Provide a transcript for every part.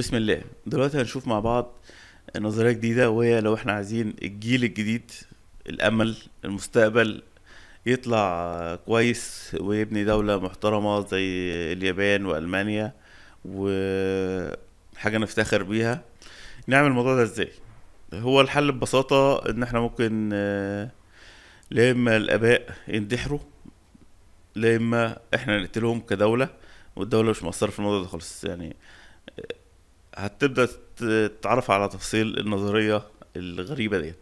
بسم الله. دلوقتي هنشوف مع بعض نظرية جديدة وهي لو إحنا عايزين الجيل الجديد الأمل المستقبل يطلع كويس ويبني دولة محترمة زي اليابان وألمانيا وحاجة نفتخر بيها. نعمل الموضوع ده إزاي؟ هو الحل ببساطة إن إحنا ممكن لا إما الآباء يندحروا لا إما إحنا نقتلهم كدولة والدولة مش مقصرة في الموضوع ده خالص. يعني هتبدأ تتعرف على تفاصيل النظرية الغريبة ديت.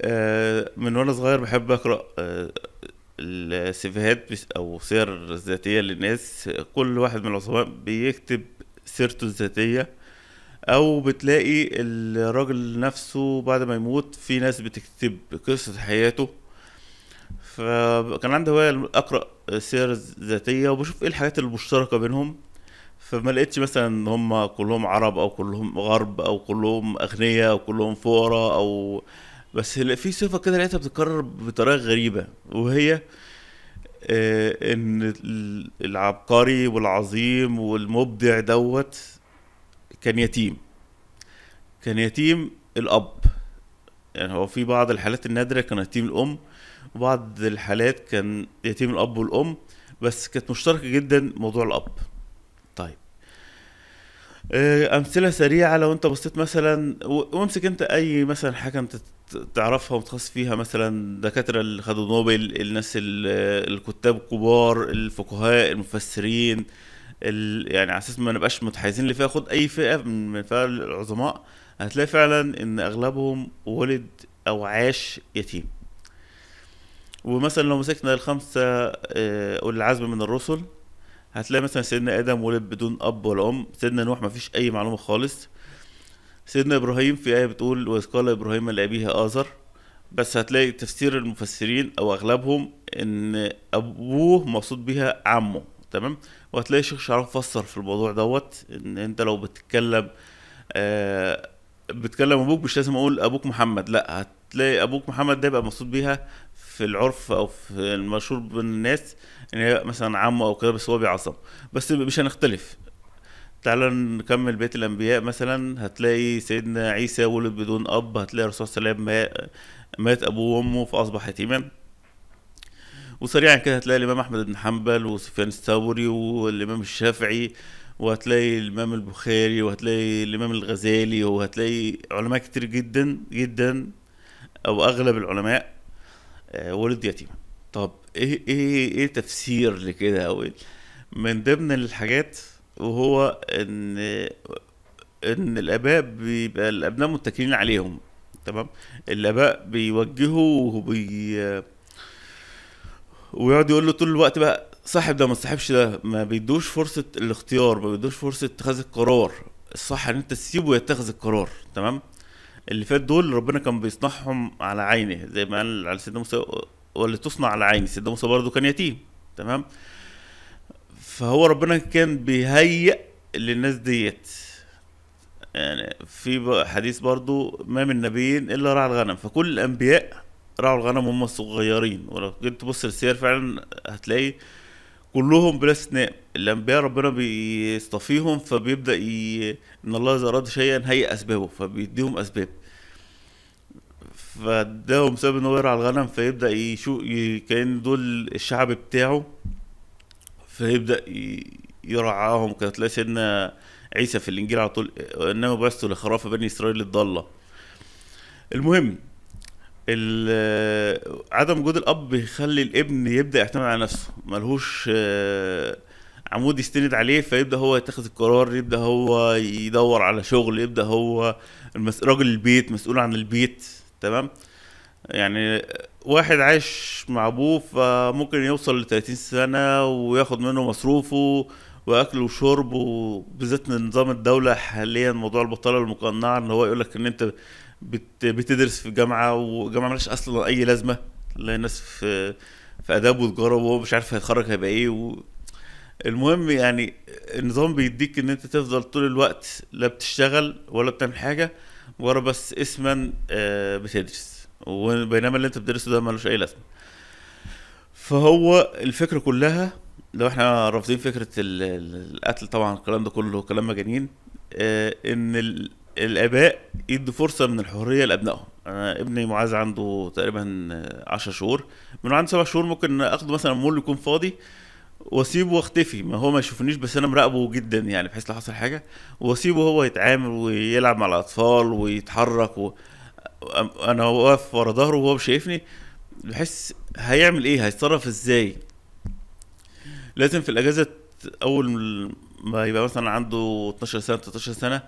آه، من وأنا صغير بحب أقرأ آه، السيفيهات أو سير ذاتية للناس. كل واحد من العظماء بيكتب سيرته الذاتية أو بتلاقي الراجل نفسه بعد ما يموت في ناس بتكتب قصة حياته. فكان عندي هواية أقرأ سير ذاتية وبشوف إيه الحاجات المشتركة بينهم. فما لقيتش مثلا هم كلهم عرب أو كلهم غرب أو كلهم اغنياء أو كلهم فقراء أو بس في صفة كده لقيتها بتتكرر بطريقة غريبة وهي آه، إن ال- العبقري والعظيم والمبدع دوت كان يتيم. كان يتيم الأب. يعني هو في بعض الحالات النادرة كان يتيم الأم وبعض الحالات كان يتيم الأب والأم بس كانت مشتركة جدا موضوع الأب. أمثلة سريعة لو أنت بصيت مثلا وامسك أنت أي مثلا حاجة أنت تعرفها ومتخصص فيها مثلا دكاترة اللي خدوا نوبل الناس ال- الكتاب الكبار الفقهاء المفسرين ال... يعني على أساس ما نبقاش متحيزين فيها خد أي فئة من فئة العظماء هتلاقي فعلا إن أغلبهم ولد أو عاش يتيم. ومثلا لو مسكنا الخمسة آه، اولي العزم من الرسل هتلاقي مثلا سيدنا آدم ولد بدون أب ولا أم سيدنا نوح مفيش أي معلومة خالص. سيدنا إبراهيم في آية بتقول وإذ قال إبراهيم لأبيه ازر بس هتلاقي تفسير المفسرين أو أغلبهم إن أبوه مقصود بيها عمه تمام؟ وهتلاقي شيخ شعراف فسر في الموضوع دوت إن أنت لو بتتكلم آه بتكلم أبوك مش لازم أقول أبوك محمد لأ هتلاقي أبوك محمد ده يبقى مقصود بيها في العرف أو في المشهور بين الناس إن هي مثلا عمه أو كده بس هو بيعظم بس مش هنختلف. تعالى نكمل بيت الأنبياء مثلا. هتلاقي سيدنا عيسى ولد بدون أب. هتلاقي الرسول صلى الله عليه وسلم ما- مات أبوه وأمه فأصبح يتيما. وسريعا كده هتلاقي الإمام أحمد بن حنبل وسفيان الثوري والإمام الشافعي وهتلاقي الإمام البخاري وهتلاقي الإمام الغزالي وهتلاقي علماء كتير جدا جدا أو أغلب العلماء. ولد يتيما طب إيه إيه إيه تفسير لكده؟ أو إيه؟ من ضمن الحاجات وهو إن إن الآباء بيبقى الأبناء متكلين عليهم تمام؟ الآباء بيوجهوا وبي ويقعد يقول له طول الوقت بقى صاحب ده ما تصاحبش ده ما بيدوش فرصة الاختيار ما بيدوش فرصة اتخاذ القرار. الصح إن أنت تسيبه يتخذ القرار تمام؟ اللي فات دول ربنا كان بيصنعهم على عينه زي ما قال على سيدنا موسى واللي تصنع على عيني. سيدنا موسى برضه كان يتيم تمام؟ فهو ربنا كان بيهيئ للناس ديت. يعني في حديث برضو ما من نبي إلا رعى الغنم. فكل الأنبياء رعوا الغنم وهم صغيرين. ولو جيت تبص للسير فعلا هتلاقي كلهم بلا استثناء. الأنبياء ربنا بيصطفيهم فبيبدأ ي... إن الله إذا أراد شيئا هيئ أسبابه فبيديهم أسباب. فاداهم سبب ان هو يرعى الغنم فيبدأ يشو ي... كأن دول الشعب بتاعه فيبدأ ي... يرعاهم. كده تلاقي سيدنا عيسى في الإنجيل على طول إنما بعثت لخراف بني إسرائيل الضالة. المهم ال- عدم وجود الأب بيخلي الابن يبدأ يعتمد على نفسه ملهوش آه، عمود يستند عليه فيبدأ هو يتخذ القرار يبدأ هو يدور على شغل يبدأ هو. راجل البيت مسؤول عن البيت تمام يعني واحد عايش مع أبوه فممكن يوصل ل 30 سنة وياخد منه مصروفه واكل وشرب وبالذات نظام الدولة حاليا موضوع البطالة المقنعه إن هو يقول لك إن أنت بت بتدرس في جامعة وجامعة مالهاش أصلا أي لازمة تلاقي ناس في في آداب وتجارة وهو مش عارف هيتخرج هيبقى إيه و... المهم يعني النظام بيديك إن أنت تفضل طول الوقت لا بتشتغل ولا بتعمل حاجة ورا بس اسما آه، بتدرس وبينما اللي أنت بتدرسه ده ملوش أي لازمة. فهو الفكرة كلها لو إحنا رافضين فكرة ال- ال- القتل طبعا الكلام ده كله كلام مجانين آه، إن ال- الآباء يدوا فرصة من الحرية لأبنائهم. أنا ابني معاذ عنده تقريبا آه، عشر شهور. من عنده سبع شهور ممكن أخده مثلا مول يكون فاضي وأسيبه وأختفي. ما هو ما يشوفنيش بس أنا مراقبه جدا يعني بحيث لو حصل حاجة وأسيبه هو يتعامل ويلعب مع الأطفال ويتحرك و... أنا واقف ورا ظهره وهو شايفني بحس هيعمل إيه؟ هيتصرف إزاي؟ لازم في الأجازة أول ما يبقى مثلا عنده 12 سنة 13 سنة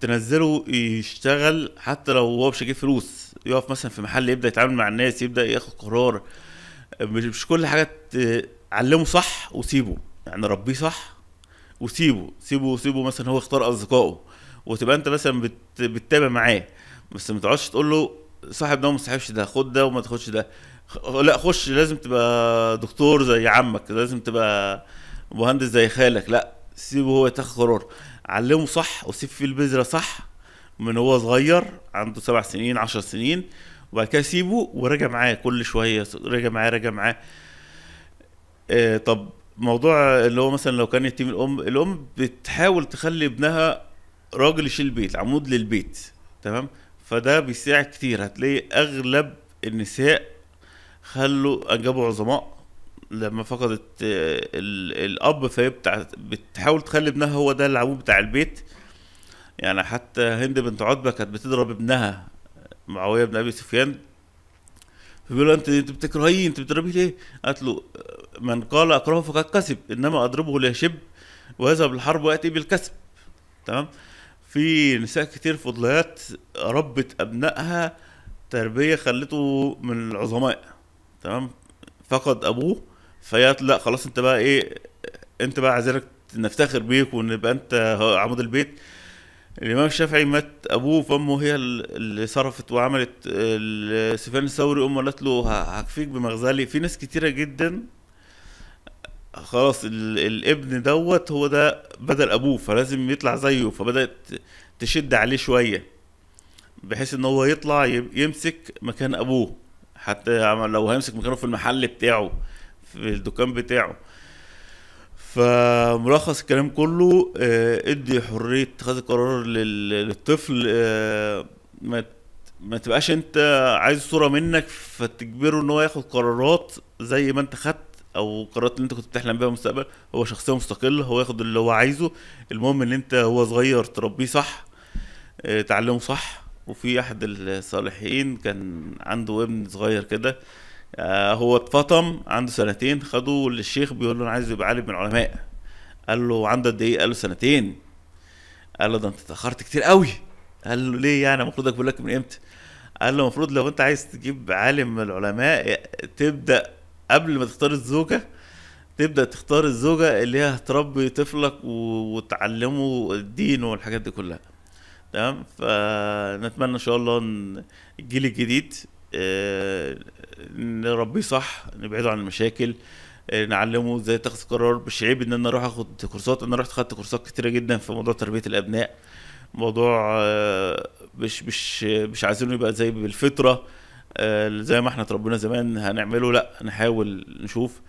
تنزله يشتغل حتى لو هو مش هيجيب فلوس. يقف مثلا في محل يبدأ يتعامل مع الناس يبدأ ياخد قرار. مش مش كل حاجة علمه صح وسيبه. يعني ربيه صح وسيبه. سيبه وسيبه مثلا هو يختار أصدقائه. وتبقى أنت مثلا بت... بتتابع معاه. بس ما تقعدش تقول له صاحب ده وما تصاحبش ده خد ده وما تاخدش ده. لا خش لازم تبقى دكتور زي عمك لازم تبقى مهندس زي خالك لا سيبه هو يتخذ قرار. علمه صح وسيب فيه البذرة صح من هو صغير عنده سبع سنين عشر سنين وبعد كده سيبه وراجع معاه كل شوية راجع معاه راجع معاه. آه طب موضوع اللي هو مثلا لو كان يتيم الأم الأم بتحاول تخلي ابنها راجل يشيل البيت عمود للبيت تمام؟ فده بيساعد كتير. هتلاقي أغلب النساء خلوا انجبوا عظماء لما فقدت آه، ال- الأب فهي بتحاول تخلي ابنها هو ده العمود بتاع البيت. يعني حتى هند بنت عتبة كانت بتضرب ابنها معاوية بن أبي سفيان. فبيقول له انت أنت بتكرهيه أنت بتضربيه ليه؟ قالت له من قال أكرهه فقد كسب إنما أضربه ليشب ويذهب الحرب ويأتي بالكسب. تمام؟ في نساء كتير فضليات ربت أبنائها تربية خلته من العظماء. تمام؟ فقد أبوه فهي لا خلاص أنت بقى إيه أنت بقى عايزينك نفتخر بيك ونبقى أنت عمود البيت. الإمام الشافعي مات أبوه فامه هي ال- اللي صرفت وعملت سفيان الثوري امه قالت له هكفيك بمغزلي. في ناس كتيرة جدا خلاص ال- الابن دوت هو ده بدل أبوه فلازم يطلع زيه فبدأت تشد عليه شوية بحيث إن هو يطلع يمسك مكان أبوه. حتى لو هيمسك مكانه في المحل بتاعه في الدكان بتاعه. فملخص الكلام كله آه، ادي حرية اتخاذ القرار لل- للطفل آه، ما ما تبقاش انت عايز صورة منك فتجبره ان هو ياخد قرارات زي ما انت خدت أو قرارات اللي انت كنت بتحلم بيها المستقبل. هو شخصية مستقلة هو ياخد اللي هو عايزه. المهم ان انت هو صغير تربيه صح آه، تعلمه صح. وفي أحد الصالحين كان عنده ابن صغير كده آه، هو اتفطم عنده سنتين خده للشيخ بيقول له أنا عايز يبقى عالم من العلماء. قال له عنده قد إيه؟ قال له سنتين. قال له ده أنت اتأخرت كتير قوي قال له ليه يعني؟ المفروض أجيب لك من إمتى؟ قال له المفروض لو أنت عايز تجيب عالم من العلماء تبدأ قبل ما تختار الزوجة تبدأ تختار الزوجة اللي هي هتربي طفلك وتعلمه الدين والحاجات دي كلها. تمام؟ فنتمنى إن شاء الله إن الجيل الجديد آه، نربيه صح نبعده عن المشاكل آه، نعلمه إزاي يتخذ قرار. مش عيب إن أنا أروح آخد كورسات. أنا رحت خدت كورسات كتيرة جدا في موضوع تربية الأبناء. موضوع آه، مش مش مش عايزينه يبقى زي بالفطرة زي ما إحنا اتربينا زمان هنعمله؟ لأ نحاول نشوف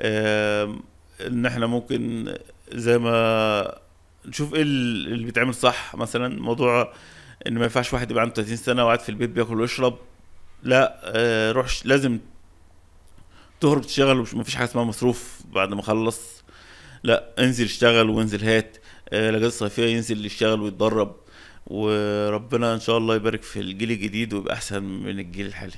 إن إحنا ممكن زي ما نشوف إيه ال- اللي بيتعمل صح. مثلا موضوع إن ما ينفعش واحد يبقى عنده 30 سنة وقاعد في البيت بياكل ويشرب. لا آه، روح لازم تهرب تشتغل ومش مفيش حاجة اسمها مصروف بعد ما اخلص لا انزل اشتغل وانزل هات. آه، الأجازة الصيفية ينزل يشتغل ويتدرب. وربنا إن شاء الله يبارك في الجيل الجديد ويبقى أحسن من الجيل الحالي.